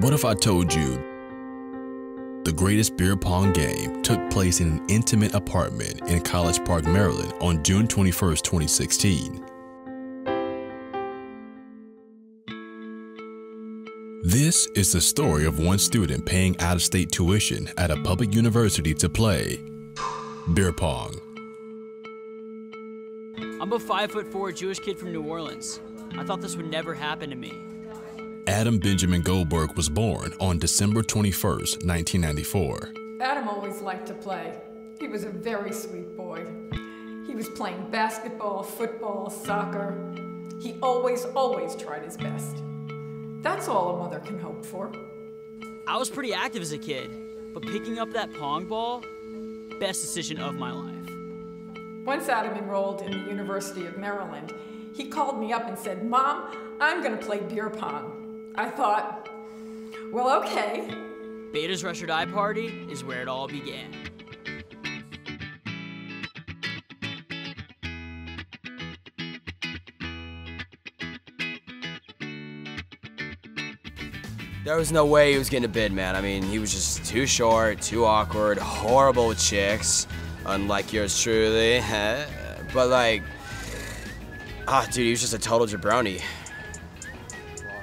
What if I told you the greatest beer pong game took place in an intimate apartment in College Park, Maryland on June 21, 2016? This is the story of one student paying out of state tuition at a public university to play beer pong. I'm a five foot four Jewish kid from New Orleans. I thought this would never happen to me. Adam Benjamin Goldberg was born on December 21, 1994. Adam always liked to play. He was a very sweet boy. He was playing basketball, football, soccer. He always, always tried his best. That's all a mother can hope for. I was pretty active as a kid, but picking up that pong ball, best decision of my life. Once Adam enrolled in the University of Maryland, he called me up and said, Mom, I'm going to play beer pong. I thought, well, okay. Beta's Rush or Die Party is where it all began. There was no way he was getting a bid, man. I mean, he was just too short, too awkward, horrible with chicks, unlike yours truly. but like, ah, dude, he was just a total jabroni.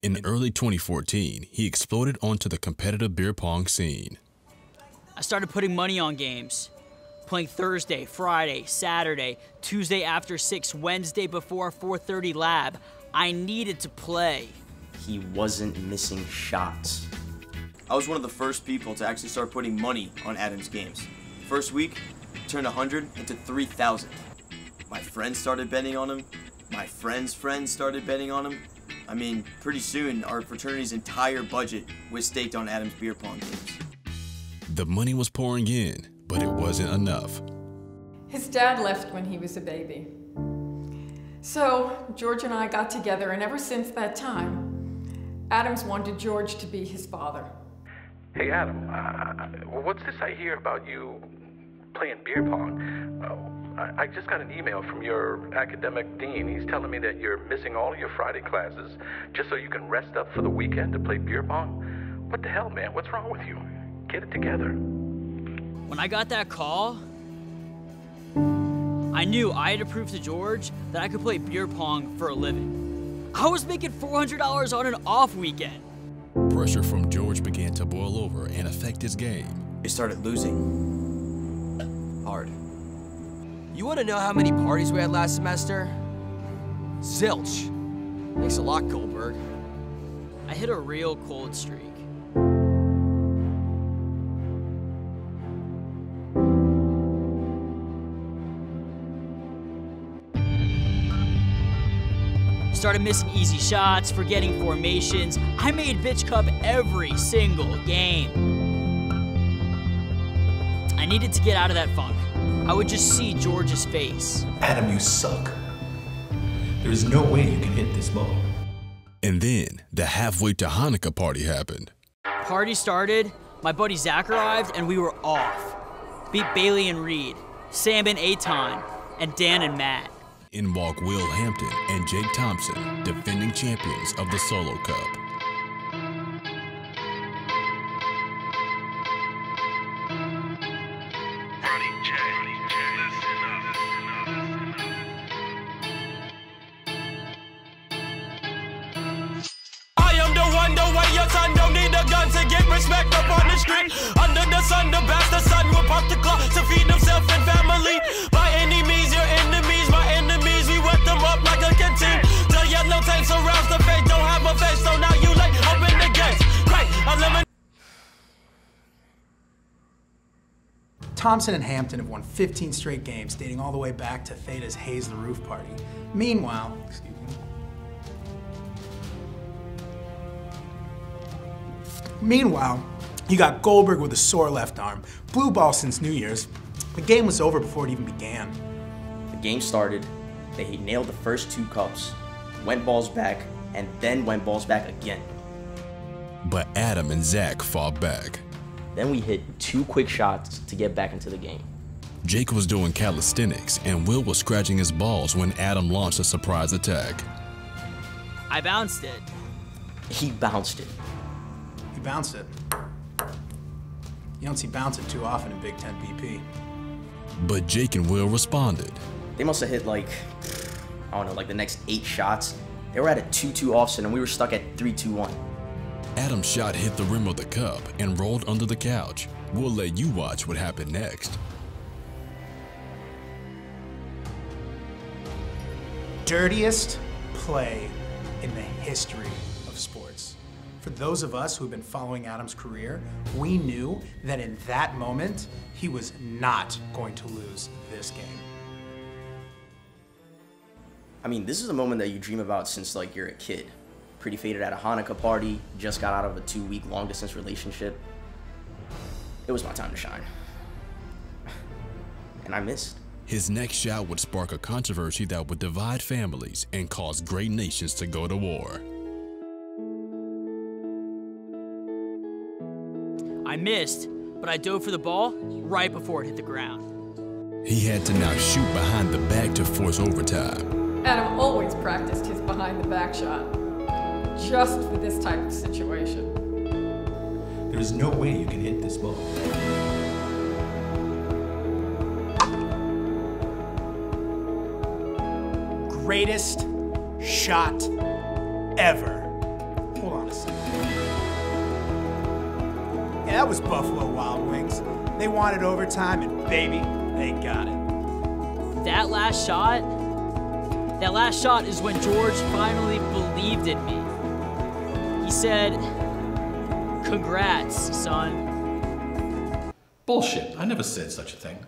In early 2014, he exploded onto the competitive beer pong scene. I started putting money on games. Playing Thursday, Friday, Saturday, Tuesday after 6, Wednesday before 4:30 lab. I needed to play. He wasn't missing shots. I was one of the first people to actually start putting money on Adam's games. First week, turned 100 into 3,000. My friends started betting on him. My friends' friends started betting on him. I mean, pretty soon, our fraternity's entire budget was staked on Adam's beer pong games. The money was pouring in, but it wasn't enough. His dad left when he was a baby. So, George and I got together, and ever since that time, Adams wanted George to be his father. Hey, Adam, uh, what's this I hear about you playing beer pong? Uh, I, I just got an email from your academic dean. He's telling me that you're missing all of your Friday classes just so you can rest up for the weekend to play beer pong. What the hell, man? What's wrong with you? Get it together. When I got that call, I knew I had to prove to George that I could play beer pong for a living. I was making $400 on an off weekend. Pressure from George began to boil over and affect his game. He started losing. Hard. You want to know how many parties we had last semester? Zilch. Thanks a lot, Goldberg. I hit a real cold streak. Started missing easy shots, forgetting formations. I made Bitch Cup every single game. I needed to get out of that funk. I would just see George's face. Adam, you suck. There is no way you can hit this ball. And then the halfway to Hanukkah party happened. Party started, my buddy Zach arrived, and we were off. Beat Bailey and Reed, Sam and Aton, and Dan and Matt. In walk Will Hampton and Jake Thompson, defending champions of the Solo Cup. I feed himself and family. By any means, your enemies, my enemies, we wet them up like a. The yellow tape surrounds the face, don't have a face, so now you open the gates. Eliminate. Thompson and Hampton have won 15 straight games, dating all the way back to Theta's Haze the Roof Party. Meanwhile, excuse me. Meanwhile, You got Goldberg with a sore left arm, blue ball since New Year's. The game was over before it even began. The game started, they nailed the first two cups, went balls back, and then went balls back again. But Adam and Zach fought back. Then we hit two quick shots to get back into the game. Jake was doing calisthenics, and Will was scratching his balls when Adam launched a surprise attack. I bounced it. He bounced it. He bounced it. You don't see bounce it too often in Big Ten BP. But Jake and Will responded. They must have hit like, I don't know, like the next eight shots. They were at a 2 2 offset and we were stuck at 3 2 1. Adam's shot hit the rim of the cup and rolled under the couch. We'll let you watch what happened next. Dirtiest play in the history of sports. For those of us who have been following Adam's career, we knew that in that moment, he was not going to lose this game. I mean, this is a moment that you dream about since like you're a kid. Pretty faded at a Hanukkah party, just got out of a two week long distance relationship. It was my time to shine. And I missed. His next shot would spark a controversy that would divide families and cause great nations to go to war. I missed, but I dove for the ball right before it hit the ground. He had to now shoot behind the back to force overtime. Adam always practiced his behind the back shot, just for this type of situation. There's no way you can hit this ball. Greatest shot ever. Hold on a second. Yeah, that was Buffalo Wild Wings. They wanted overtime, and baby, they got it. That last shot, that last shot is when George finally believed in me. He said, Congrats, son. Bullshit. I never said such a thing.